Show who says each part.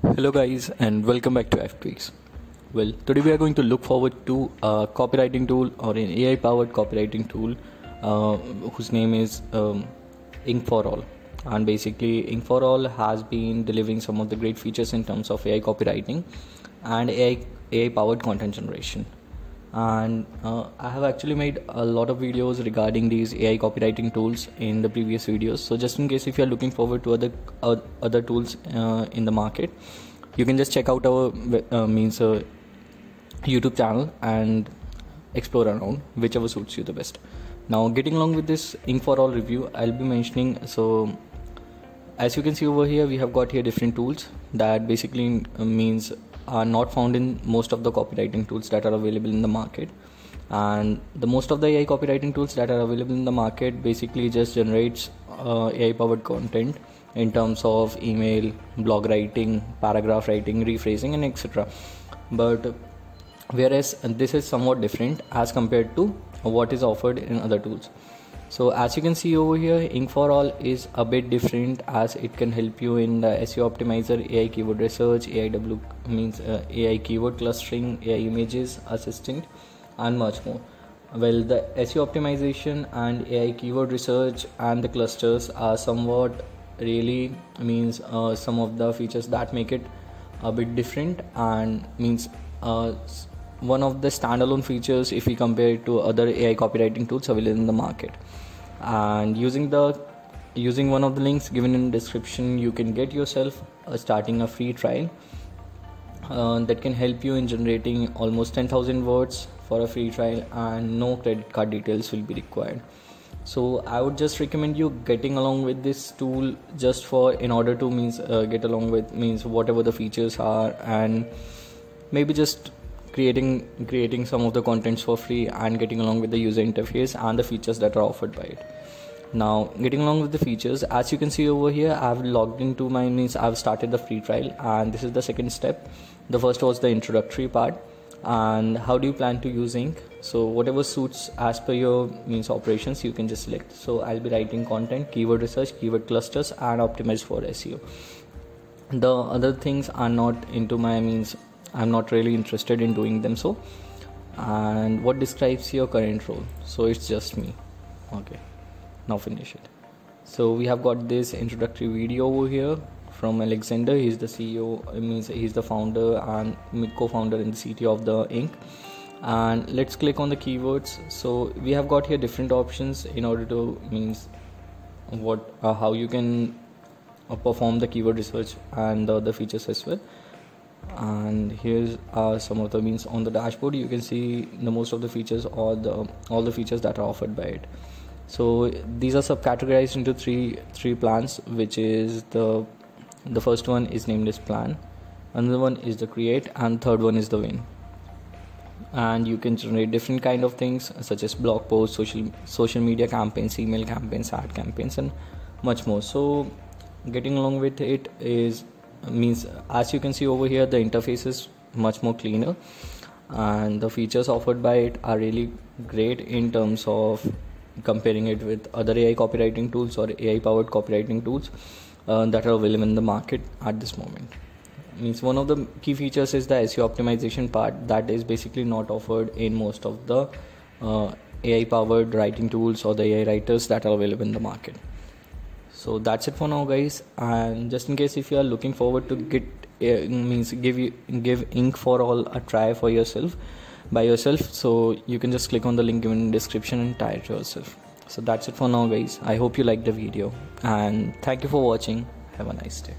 Speaker 1: Hello guys and welcome back to FTweaks. Well, today we are going to look forward to a copywriting tool or an AI powered copywriting tool uh, whose name is um, Ink for All. And basically, Ink for All has been delivering some of the great features in terms of AI copywriting and AI, AI powered content generation and uh, I have actually made a lot of videos regarding these AI copywriting tools in the previous videos. So just in case if you are looking forward to other uh, other tools uh, in the market, you can just check out our uh, means uh, YouTube channel and explore around whichever suits you the best. Now, getting along with this Ink for All review, I'll be mentioning so. As you can see over here, we have got here different tools that basically uh, means are not found in most of the copywriting tools that are available in the market. And the most of the ai copywriting tools that are available in the market basically just generates uh, ai powered content in terms of email blog writing paragraph writing rephrasing and etc but whereas this is somewhat different as compared to what is offered in other tools so as you can see over here ink for all is a bit different as it can help you in the seo optimizer ai keyword research aiw means uh, ai keyword clustering ai images assistant and much more. Well the seo optimization and ai keyword research and the clusters are somewhat really means uh, some of the features that make it a bit different and means uh, one of the standalone features if we compare it to other AI copywriting tools available in the market. And using the using one of the links given in description, you can get yourself uh, starting a free trial uh, that can help you in generating almost 10,000 words for a free trial, and no credit card details will be required. So I would just recommend you getting along with this tool just for in order to means uh, get along with means whatever the features are and maybe just creating creating some of the contents for free and getting along with the user interface and the features that are offered by it. Now getting along with the features as you can see over here i've logged into my means i've started the free trial and this is the second step. The first was the introductory part. And how do you plan to use ink? So whatever suits as per your means operations you can just select. So i'll be writing content keyword research keyword clusters and optimize for seo the other things are not into my means i'm not really interested in doing them so. And what describes your current role? So it's just me. Okay. Now finish it. So we have got this introductory video over here from alexander. He's the ceo it means he's the founder and co-founder and the cto of the ink and let's click on the keywords. So we have got here different options in order to means what uh, how you can uh, perform the keyword research and the other features as well and here's are some of the means on the dashboard. You can see the most of the features or the all the features that are offered by it. So these are subcategorized into three three plans which is the the first one is named as plan another one is the create and third one is the win. And you can generate different kind of things such as blog posts social social media campaigns email campaigns ad campaigns and much more. So getting along with it is means as you can see over here the interface is much more cleaner and the features offered by it are really great in terms of comparing it with other AI copywriting tools or AI powered copywriting tools uh, that are available in the market at this moment. Means one of the key features is the SEO optimization part that is basically not offered in most of the uh, AI powered writing tools or the AI writers that are available in the market so that's it for now guys. And just in case if you are looking forward to get uh, means give you give ink for all a try for yourself by yourself so you can just click on the link given in description and try it yourself. So that's it for now guys. I hope you liked the video. And thank you for watching. Have a nice day